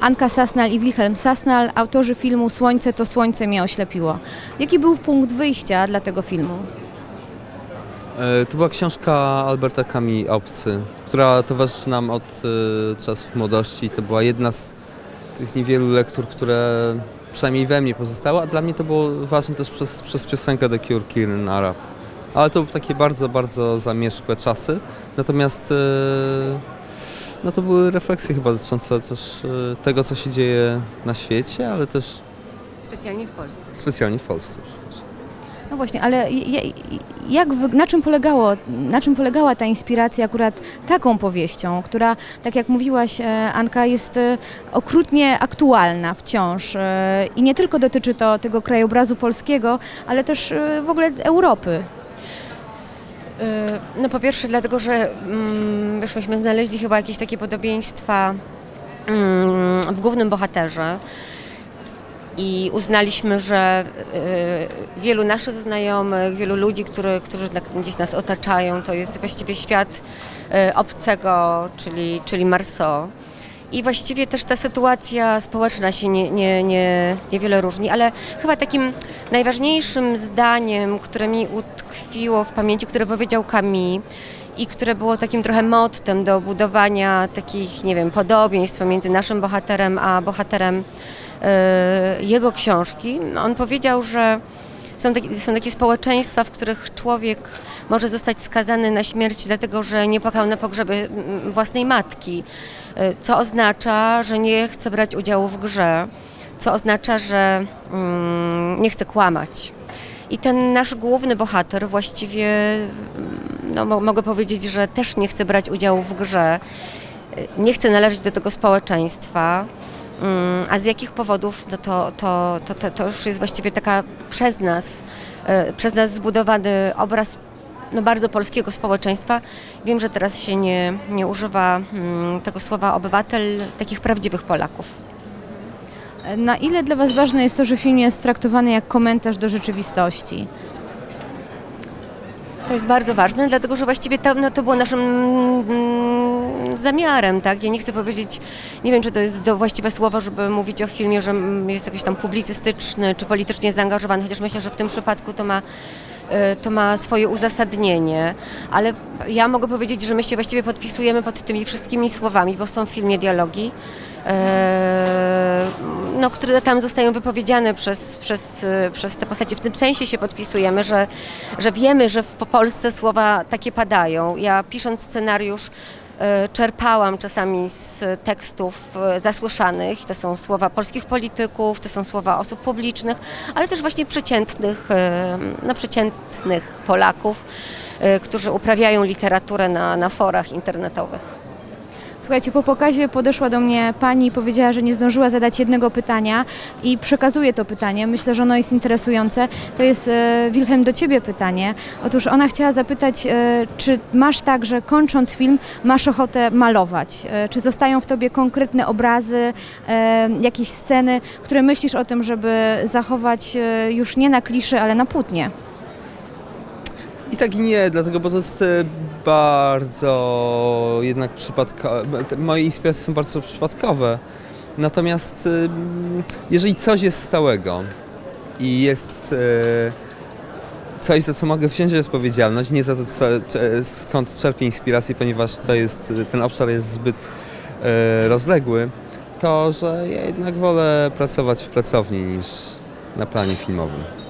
Anka Sasnal i Wilhelm Sasnal, autorzy filmu Słońce to słońce mnie oślepiło. Jaki był punkt wyjścia dla tego filmu? E, To była książka Alberta Camus Obcy, która towarzyszy nam od e, czasów młodości. To była jedna z tych niewielu lektur, które przynajmniej we mnie pozostały, a dla mnie to było ważne też przez, przez piosenkę The Cure Kirin Arab. Ale to były takie bardzo, bardzo zamierzchłe czasy. Natomiast e, no to były refleksje chyba dotyczące też e, tego, co się dzieje na świecie, ale też Specjalnie w Polsce. specjalnie w Polsce. przepraszam. No właśnie, ale jak, na, czym polegało, na czym polegała ta inspiracja akurat taką powieścią, która, tak jak mówiłaś e, Anka, jest e, okrutnie aktualna wciąż i nie tylko dotyczy to tego krajobrazu polskiego, ale też w ogóle Europy. Y, No po pierwsze dlatego, że mm, wiesz, myśmy znaleźli chyba jakieś takie podobieństwa mm, w głównym bohaterze i uznaliśmy, że y, wielu naszych znajomych, wielu ludzi, który, którzy gdzieś nas otaczają, to jest właściwie świat y, obcego, czyli, czyli Marceau. I właściwie też ta sytuacja społeczna się nie, nie, nie, niewiele różni, ale chyba takim najważniejszym zdaniem, które mi utkwiło w pamięci, które powiedział Camille i które było takim trochę mottem do budowania takich, nie wiem, podobieństw pomiędzy naszym bohaterem a bohaterem e, jego książki. On powiedział, że są są takie społeczeństwa, w których człowiek może zostać skazany na śmierć dlatego, że nie płakał na pogrzebie własnej matki, y, co oznacza, że nie chce brać udziału w grze, co oznacza, że mm, nie chce kłamać. I ten nasz główny bohater właściwie, no, mo- mogę powiedzieć, że też nie chce brać udziału w grze, y, nie chce należeć do tego społeczeństwa. Mm, A z jakich powodów, no to, to, to, to, już jest właściwie taka przez nas, e, przez nas zbudowany obraz no, bardzo polskiego społeczeństwa. Wiem, że teraz się nie, nie używa mm, tego słowa obywatel, takich prawdziwych Polaków. Na ile dla Was ważne jest to, że film jest traktowany jak komentarz do rzeczywistości? To jest bardzo ważne, dlatego że właściwie to, no, to było naszym mm, zamiarem, tak? Ja nie chcę powiedzieć, nie wiem, czy to jest do właściwe słowo, żeby mówić o filmie, że mm, jest jakiś tam publicystyczny czy politycznie zaangażowany, chociaż myślę, że w tym przypadku to ma to ma swoje uzasadnienie, ale ja mogę powiedzieć, że my się właściwie podpisujemy pod tymi wszystkimi słowami, bo są w filmie dialogi, e, no, które tam zostają wypowiedziane przez, przez, e, przez te postacie. W tym sensie się podpisujemy, że, że wiemy, że w po Polsce słowa takie padają. Ja pisząc scenariusz czerpałam czasami z tekstów e, zasłyszanych. To są słowa polskich polityków, to są słowa osób publicznych, ale też właśnie przeciętnych, e, no, przeciętnych Polaków, e, którzy uprawiają literaturę na, na forach internetowych. Słuchajcie, po pokazie podeszła do mnie pani i powiedziała, że nie zdążyła zadać jednego pytania i przekazuję to pytanie. Myślę, że ono jest interesujące. To jest, e, Wilhelm, do ciebie pytanie. Otóż ona chciała zapytać, e, czy masz tak, że kończąc film masz ochotę malować? E, czy zostają w tobie konkretne obrazy, jakieś sceny, które myślisz o tym, żeby zachować już nie na kliszy, ale na płótnie? I tak i nie, dlatego, bo to jest bardzo jednak przypadkowe. Moje inspiracje są bardzo przypadkowe. Natomiast e, jeżeli coś jest stałego i jest e, coś, za co mogę wziąć odpowiedzialność, nie za to, skąd czerpię inspirację, ponieważ to jest, ten obszar jest zbyt e, rozległy, to że ja jednak wolę pracować w pracowni niż na planie filmowym.